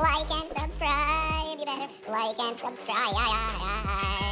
like and subscribe. You better like and subscribe.